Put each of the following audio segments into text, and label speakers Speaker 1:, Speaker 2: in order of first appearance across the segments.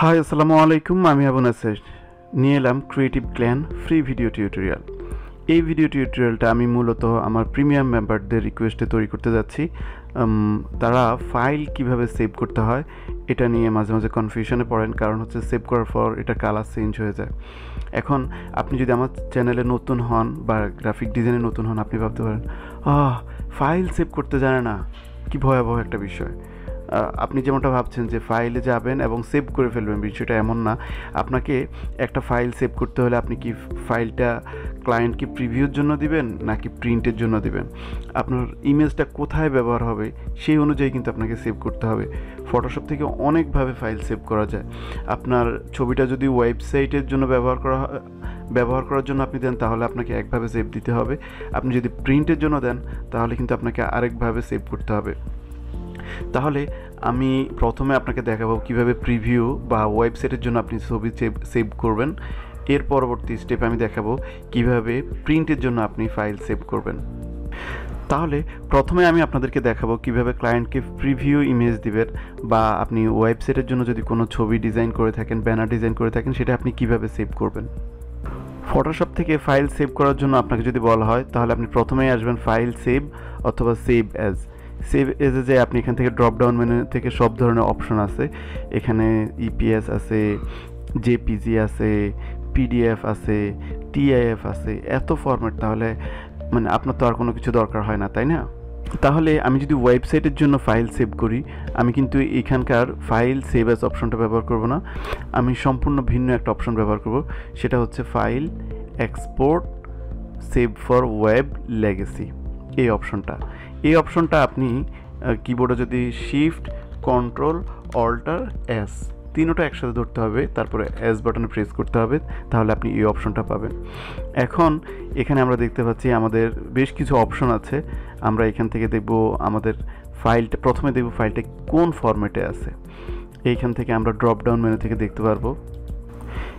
Speaker 1: High আসসালামু আলাইকুম আমি আবু নাসের নিয়ে এলাম creative clan free video tutorial এই ভিডিও টিউটোরিয়ালটা আমি মূলত আমার প্রিমিয়াম মেম্বারদের রিকোয়েস্টে তৈরি করতে যাচ্ছি। তারা ফাইল কীভাবে সেভ করতে হয়, এটা নিয়ে মাঝে মাঝে কনফিউশনে পড়েন, কারণ হচ্ছে সেভ করার পর এটা কালার চেঞ্জ হয়ে যায়। এখন আপনি যদি আমার চ্যানেলে নতুন হন বা গ্রাফিক ডিজাইনে নতুন হন, আপনি ভাবতে পারেন ফাইল সেভ করতে জানে না। কি ভয়াবহ একটা বিষয়। আপনি যেমনটা ভাবছেন যে ফাইলে যাবেন এবং সেভ করে ফেলবেন, বিষয়টা এমন না। আপনাকে একটা ফাইল সেভ করতে হলে আপনি কি ফাইলটা ক্লায়েন্টকে প্রিভিউর জন্য দিবেন, নাকি প্রিন্টের জন্য দিবেন? আপনার ইমেজটা কোথায় ব্যবহার হবে, সেই অনুযায়ী কিন্তু আপনাকে সেভ করতে হবে। ফটোশপ থেকে অনেকভাবে ফাইল সেভ করা যায়। আপনার ছবিটা যদি ওয়েবসাইটের জন্য ব্যবহার করা ব্যবহার করার জন্য আপনি দেন, তাহলে আপনাকে একভাবে সেভ দিতে হবে। আপনি যদি প্রিন্টের জন্য দেন, তাহলে কিন্তু আপনাকে আরেকভাবে সেভ করতে হবে। তাহলে আমি প্রথমে আপনাকে দেখাবো কীভাবে প্রিভিউ বা ওয়েবসাইটের জন্য আপনি ছবি সেভ করবেন। এর পরবর্তী স্টেপে আমি দেখাবো কীভাবে প্রিন্টের জন্য আপনি ফাইল সেভ করবেন। তাহলে প্রথমে আমি আপনাদেরকে দেখাবো কীভাবে ক্লায়েন্টকে প্রিভিউ ইমেজ দিবেন বা আপনি ওয়েবসাইটের জন্য যদি কোনো ছবি ডিজাইন করে থাকেন ব্যানার ডিজাইন করে থাকেন, সেটা আপনি কীভাবে সেভ করবেন। ফটোশপ থেকে ফাইল সেভ করার জন্য আপনাকে যদি বলা হয়, তাহলে আপনি প্রথমেই আসবেন ফাইল সেভ অথবা সেভ অ্যাজ সেভ এজে যে আপনি এখান থেকে ড্রপ ডাউন মেনু থেকে সব ধরনের অপশন আছে, এখানে ইপিএস আছে জেপিজি আছে পিডিএফ আছে টিআইএফ আছে, এত ফরম্যাট তাহলে মানে আপনার তো আর কোনো কিছু দরকার হয় না, তাই না? তাহলে আমি যদি ওয়েবসাইটের জন্য ফাইল সেভ করি, আমি কিন্তু এখানকার ফাইল সেভ অ্যাজ অপশনটা ব্যবহার করব না। আমি সম্পূর্ণ ভিন্ন একটা অপশন ব্যবহার করব, সেটা হচ্ছে file export save for web legacy এই অপশনটা এই অপশনটা আপনি কিবোর্ডে যদি শিফট কন্ট্রোল অল্টার এস তিনোটা একসাথে ধরতে হবে, তারপরে এস বাটনে প্রেস করতে হবে, তাহলে আপনি এই অপশনটা পাবেন। এখন এখানে আমরা দেখতে পাচ্ছি আমাদের বেশ কিছু অপশন আছে। আমরা এখান থেকে দেখব আমাদের ফাইলটা প্রথমে দেখব ফাইলটা কোন ফরম্যাটে আছে। এইখান থেকে আমরা ড্রপ ডাউন মেনু থেকে দেখতে পারব।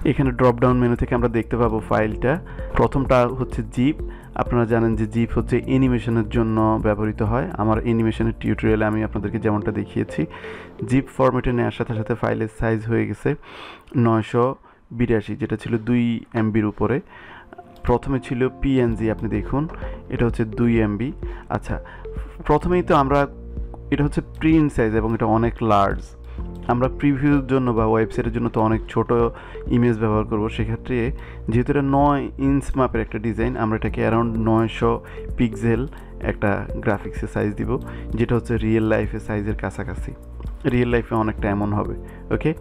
Speaker 1: এখানে ড্রপ ডাউন মেনু থেকে আমরা দেখতে পাবো ফাইলটা প্রথমটা হচ্ছে জিপ আপনারা জানেন যে জিপ হচ্ছে অ্যানিমেশনের জন্য ব্যবহৃত হয়। আমার অ্যানিমেশনের টিউটোরিয়ালে আমি আপনাদেরকে যেমনটা দেখিয়েছি জিপ ফরম্যাটে নেওয়ার সাথে সাথে ফাইলের সাইজ হয়ে গেছে নয়শো বিরাশি, যেটা ছিল দুই এমবির উপরে। প্রথমে ছিল পিএনজি আপনি দেখুন, এটা হচ্ছে দুই এমবি আচ্ছা প্রথমেই তো আমরা, এটা হচ্ছে প্রিন্ট সাইজ এবং এটা অনেক লার্জ আমরা প্রিভিউর জন্য বা ওয়েবসাইটের জন্য তো অনেক ছোট ইমেজ ব্যবহার করব। সেক্ষেত্রে যেহেতু এটা নয় ইঞ্চ মাপের একটা ডিজাইন আমরা এটাকে অ্যারাউন্ড নয়শো পিক্সেল একটা গ্রাফিক্সের সাইজ দিব, যেটা হচ্ছে রিয়েল লাইফের সাইজের কাছাকাছি। রিয়েল লাইফে অনেকটা এমন হবে ওকে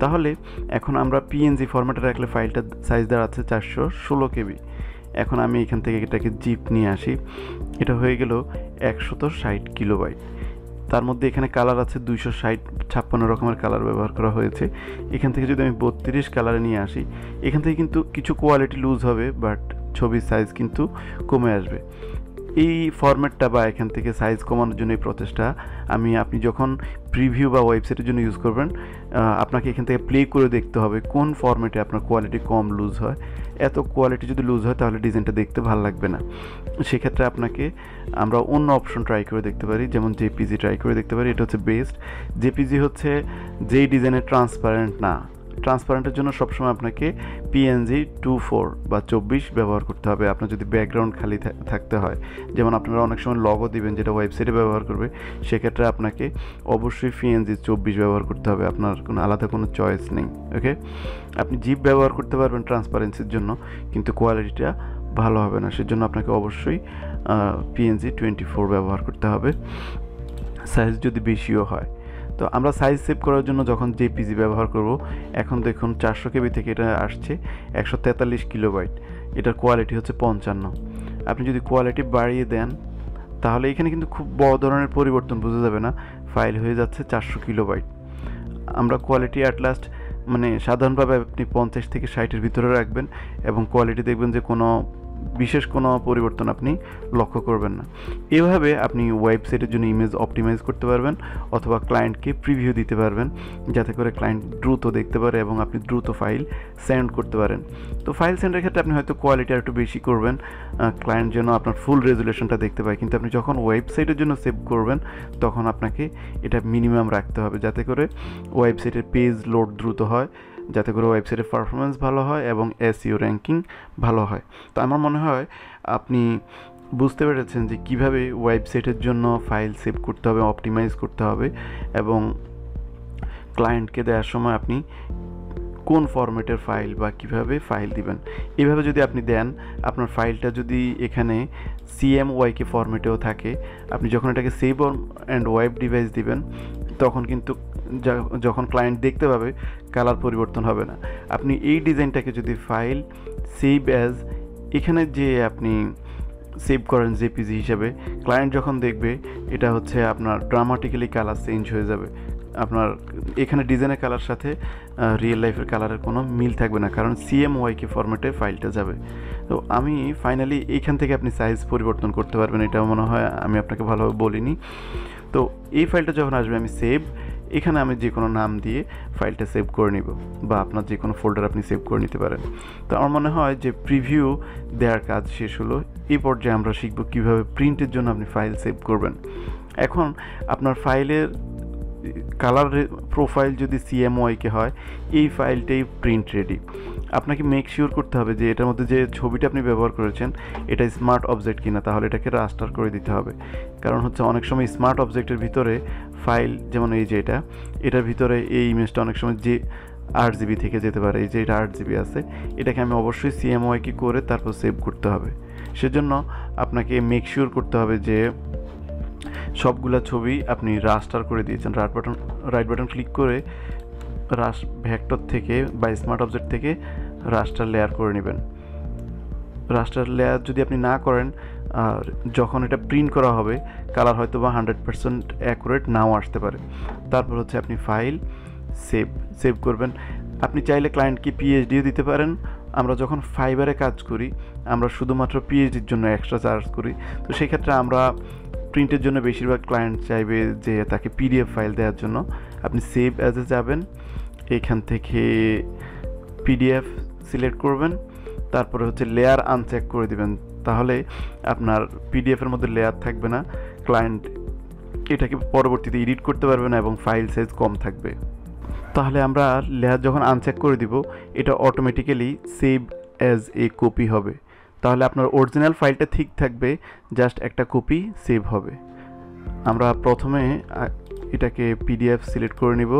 Speaker 1: তাহলে এখন আমরা পিএনজি ফরম্যাটে রাখলে ফাইলটার সাইজ দাঁড়াচ্ছে চারশো ষোলো কেবি। এখন আমি এখান থেকে এটাকে জিপ নিয়ে আসি। এটা হয়ে গেল একশত ষাট কিলোবাইট তার মধ্যে এখানে কালার আছে দুইশো ষাট, ছাপ্পান্ন রকমের কালার ব্যবহার করা হয়েছে। এখান থেকে যদি আমি বত্রিশ কালারে নিয়ে আসি, এখান থেকে কিন্তু কিছু কোয়ালিটি লুজ হবে বাট ছবির সাইজ কিন্তু কমে আসবে। এই ফরম্যাটটা বা এখান থেকে সাইজ কমানোর জন্য এই প্রচেষ্টা আমি, আপনি যখন প্রিভিউ বা ওয়েবসাইটের জন্য ইউজ করবেন আপনাকে এখান থেকে প্লে করে দেখতে হবে কোন ফরম্যাটে আপনার কোয়ালিটি কম লুজ হয়। এত কোয়ালিটি যদি লুজ হয়, তাহলে ডিজাইনটা দেখতে ভালো লাগবে না। সেক্ষেত্রে আপনাকে আমরা অন্য অপশন ট্রাই করে দেখতে পারি, যেমন জেপিজি ট্রাই করে দেখতে পারি, এটা হচ্ছে বেস্ট জেপিজি হচ্ছে যেই ডিজাইনের ট্রান্সপারেন্ট না। ট্রান্সপারেন্টের জন্য সবসময় আপনাকে পিএনজি টু ফোর বা চব্বিশ ব্যবহার করতে হবে। আপনার যদি ব্যাকগ্রাউন্ড খালি থাকতে হয়, যেমন আপনারা অনেক সময় লগও দিবেন যেটা ওয়েবসাইটে ব্যবহার করবে, সেক্ষেত্রে আপনাকে অবশ্যই পিএনজি চব্বিশ ব্যবহার করতে হবে। আপনার কোনো আলাদা কোনো চয়েস নেই ওকে আপনি জিপ ব্যবহার করতে পারবেন ট্রান্সপারেন্সির জন্য, কিন্তু কোয়ালিটিটা ভালো হবে না। সেজন্য আপনাকে অবশ্যই পিএনজি টোয়েন্টি ফোর ব্যবহার করতে হবে। সাইজ যদি বেশিও হয় তো আমরা সাইজ সেভ করার জন্য যখন জেপিজি ব্যবহার করব, এখন দেখুন চারশো কেবি থেকে এটা আসছে একশো তেতাল্লিশ কিলোবাইট এটার কোয়ালিটি হচ্ছে পঞ্চান্ন। আপনি যদি কোয়ালিটি বাড়িয়ে দেন, তাহলে এখানে কিন্তু খুব বড় ধরনের পরিবর্তন বোঝা যাবে না ফাইল হয়ে যাচ্ছে চারশো কিলোবাইট আমরা কোয়ালিটি অ্যাট লাস্ট মানে সাধারণভাবে আপনি পঞ্চাশ থেকে ষাটের ভিতরে রাখবেন এবং কোয়ালিটি দেখবেন যে কোনো বিশেষ কোনো পরিবর্তন আপনি লক্ষ্য করবেন না। এভাবে আপনি ওয়েবসাইটের জন্য ইমেজ অপটিমাইজ করতে পারবেন অথবা ক্লায়েন্টকে প্রিভিউ দিতে পারবেন, যাতে করে ক্লায়েন্ট দ্রুত দেখতে পারে এবং আপনি দ্রুত ফাইল সেন্ড করতে পারেন। তো ফাইল সেন্ডের ক্ষেত্রে আপনি হয়তো কোয়ালিটি একটু বেশি করবেন ক্লায়েন্ট যেন আপনার ফুল রেজুলেশনটা দেখতে পায়। কিন্তু আপনি যখন ওয়েবসাইটের জন্য সেভ করবেন, তখন আপনাকে এটা মিনিমাম রাখতে হবে, যাতে করে ওয়েবসাইটের পেজ লোড দ্রুত হয় যাতে করে ওয়েবসাইটের পারফরমেন্স ভালো হয় এবং এসইও র্যাঙ্কিং ভালো হয়। তো আমার মনে হয় আপনি বুঝতে পেরেছেন যে কীভাবে ওয়েবসাইটের জন্য ফাইল সেভ করতে হবে অপটিমাইজ করতে হবে এবং ক্লায়েন্টকে দেওয়ার সময় আপনি কোন ফরম্যাটের ফাইল বা কীভাবে ফাইল দিবেন। এভাবে যদি আপনি দেন, আপনার ফাইলটা যদি এখানে সিএমওয়াইকে ফরম্যাটেও থাকে, আপনি যখন এটাকে সেভ অ্যান্ড ওয়েব ডিভাইস দিবেন তখন কিন্তু যখন ক্লায়েন্ট দেখতে পাবে কালার পরিবর্তন হবে না। আপনি এই ডিজাইনটাকে যদি ফাইল সেভ অ্যাজ এখানে যে আপনি সেভ করেন জেপিজি হিসাবে ক্লায়েন্ট যখন দেখবে, এটা হচ্ছে আপনার ড্রামাটিক্যালি কালার চেঞ্জ হয়ে যাবে। আপনার, এখানে ডিজাইনের কালার সাথে রিয়েল লাইফের কালারের কোনো মিল থাকবে না, কারণ সিএমওয়াইকে ফরম্যাটে ফাইলটা যাবে। তো আমি ফাইনালি এখান থেকে আপনি সাইজ পরিবর্তন করতে পারবেন এটা মনে হয় আমি আপনাকে ভালোভাবে বলিনি। তো এই ফাইলটা যখন আসবে, আমি সেভ এখানে আমি যে কোনো নাম দিয়ে ফাইলটা সেভ করে নিব বা আপনার যে কোনো ফোল্ডার আপনি সেভ করে নিতে পারেন। তো আমার মনে হয় যে প্রিভিউ দেওয়ার কাজ শেষ হলো। এই পর্যায়ে আমরা শিখব কীভাবে প্রিন্টের জন্য আপনি ফাইল সেভ করবেন। এখন আপনার ফাইলের কালার প্রোফাইল যদি সিএমওয়াইকে হয়, এই ফাইলটাই প্রিন্ট রেডি আপনাকে মেক শিওর করতে হবে যে এটার মধ্যে যে ছবিটা আপনি ব্যবহার করেছেন, এটা স্মার্ট অবজেক্ট কিনা, তাহলে এটাকে রাস্টার করে দিতে হবে। কারণ হচ্ছে অনেক সময় স্মার্ট অবজেক্টের ভিতরে ফাইল যেমন এই যে এটা, এটার ভিতরে এই ইমেজটা অনেক সময় যে আট জিবি থেকে যেতে পারে, এই যে এটা আট জিবি আছে, এটাকে আমি অবশ্যই সিএমওয়াইকে করে তারপর সেভ করতে হবে। সেজন্য আপনাকে মেক শিওর করতে হবে যে সবগুলা ছবি আপনি রাস্টার করে দিয়েছেন। Right button right button click করে রাস ভ্যাক্টর থেকে বা স্মার্ট অবজেক্ট থেকে রাস্টার লেয়ার করে নেবেন। রাস্টার লেয়ার যদি আপনি না করেন, আর যখন এটা প্রিন্ট করা হবে কালার হয়তো বা হান্ড্রেড পারসেন্ট অ্যাকুরেট নাও আসতে পারে। তারপর হচ্ছে আপনি ফাইল সেভ সেভ করবেন। আপনি চাইলে ক্লায়েন্টকে পিএইচডিও দিতে পারেন। আমরা যখন ফাইবারে কাজ করি, আমরা শুধুমাত্র পিএইচডির জন্য এক্সট্রা চার্জ করি। তো সেক্ষেত্রে আমরা প্রিন্টের জন্য বেশিরভাগ ক্লায়েন্ট চাইবে যে তাকে পিডিএফ ফাইল দেওয়ার জন্য। আপনি সেভ অ্যাজে যাবেন, এখান থেকে পিডিএফ সিলেক্ট করবেন, তারপরে হচ্ছে লেয়ার আনচেক করে দিবেন। তাহলে আপনার পিডিএফের মধ্যে লেয়ার থাকবে না ক্লায়েন্ট এটাকে পরবর্তীতে এডিট করতে পারবে না এবং ফাইল সাইজ কম থাকবে। তাহলে আমরা লেয়ার যখন আনচেক করে দিব, এটা automatically save as a copy হবে। তাহলে আপনার অরিজিনাল ফাইলটা ঠিক থাকবে জাস্ট একটা কপি সেভ হবে। আমরা প্রথমে এটাকে পিডিএফ সিলেক্ট করে নিব,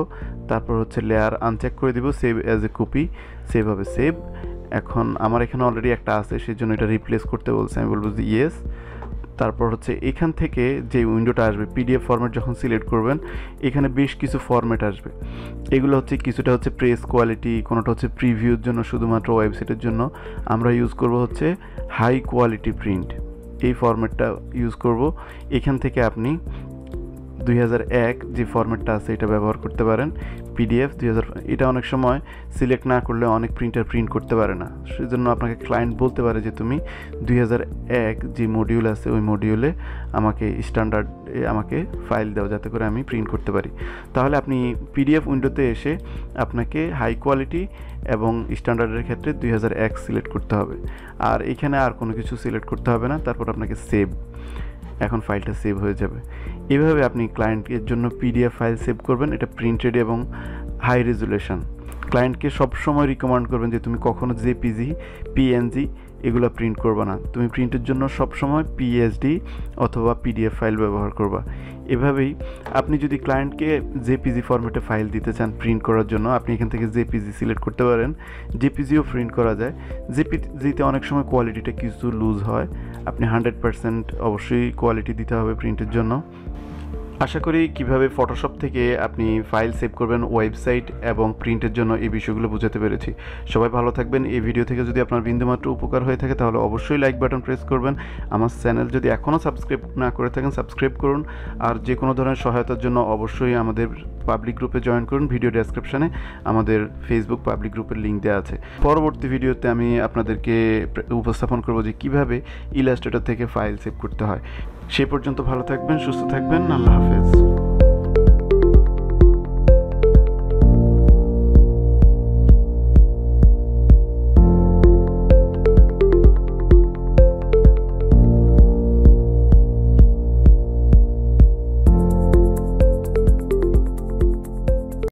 Speaker 1: তারপর হচ্ছে লেয়ার আনচেক করে দিব save as a copy save হবে সেভ এখন আমার এখানে অলরেডি একটা আছে সেই জন্য এটা রিপ্লেস করতে বলছে, আমি বলব ইয়েস তারপর হচ্ছে এখান থেকে যে উইন্ডোটা আসবে পিডিএফ ফরম্যাট যখন সিলেক্ট করবেন, এখানে বেশ কিছু ফরম্যাট আসবে। এগুলো হচ্ছে কিছুটা হচ্ছে প্রেস কোয়ালিটি কোনোটা হচ্ছে প্রিভিউর জন্য, শুধুমাত্র ওয়েবসাইটের জন্য। আমরা ইউজ করব হচ্ছে হাই কোয়ালিটি প্রিন্ট এই ফরম্যাটটা ইউজ করব। এখান থেকে আপনি দুই হাজার এক যে ফরম্যাটটা আছে, এটা ব্যবহার করতে পারেন। পিডিএফ দুই হাজার, এটা অনেক সময় সিলেক্ট না করলে অনেক প্রিন্টার প্রিন্ট করতে পারে না। সেজন্য আপনাকে ক্লায়েন্ট বলতে পারে যে তুমি দুই এক যে মডিউল আছে, ওই মডিউলে আমাকে স্ট্যান্ডার্ড আমাকে ফাইল দাও যাতে করে আমি প্রিন্ট করতে পারি। তাহলে আপনি পিডিএফ উইন্ডোতে এসে আপনাকে হাই কোয়ালিটি এবং স্ট্যান্ডার্ডের ক্ষেত্রে দুই এক সিলেক্ট করতে হবে। আর এখানে আর কোনো কিছু সিলেক্ট করতে হবে না, তারপর আপনাকে সেভ এখন ফাইলটা সেভ হয়ে যাবে। এভাবে আপনি ক্লায়েন্টের জন্য পিডিএফ ফাইল সেভ করবেন। এটা প্রিন্টেড এবং হাই রেজুলেশন ক্লায়েন্টকে সবসময় রিকমেন্ড করবেন যে, তুমি কখনো জেপিজি পিএনজি এগুলো প্রিন্ট করবা না। তুমি প্রিন্টের জন্য সবসময় পিএইচডি অথবা পিডিএফ ফাইল ব্যবহার করবা। এভাবেই আপনি যদি ক্লায়েন্টকে জেপিজি ফরম্যাটে ফাইল দিতে চান প্রিন্ট করার জন্য, আপনি এখান থেকে জেপিজি সিলেক্ট করতে পারেন। জেপিজিও প্রিন্ট করা যায়। জেপিজিতে অনেক সময় কোয়ালিটিটা কিছু লুজ হয়। আপনি হান্ড্রেড পারসেন্ট অবশ্যই কোয়ালিটি দিতে হবে প্রিন্টের জন্য। আশা করি কীভাবে ফটোশপ থেকে আপনি ফাইল সেভ করবেন, ওয়েবসাইট এবং প্রিন্টের জন্য এই বিষয়গুলো বুঝাতে পেরেছি। সবাই ভালো থাকবেন। এই ভিডিও থেকে যদি আপনার বিন্দুমাত্র উপকার হয়ে থাকে, তাহলে অবশ্যই লাইক বাটন প্রেস করবেন। আমার চ্যানেল যদি এখনও সাবস্ক্রাইব না করে থাকেন সাবস্ক্রাইব করুন। আর যে কোনো ধরনের সহায়তার জন্য অবশ্যই আমাদের পাবলিক গ্রুপে জয়েন করুন ভিডিও ডেসক্রিপশানে আমাদের ফেসবুক পাবলিক গ্রুপের লিঙ্ক দেওয়া আছে। পরবর্তী ভিডিওতে আমি আপনাদেরকে উপস্থাপন করব যে কীভাবে ইলাস্ট্রেটর থেকে ফাইল সেভ করতে হয়। সে পর্যন্ত ভালো থাকবেন, সুস্থ থাকবেন, আল্লাহ হাফেজ।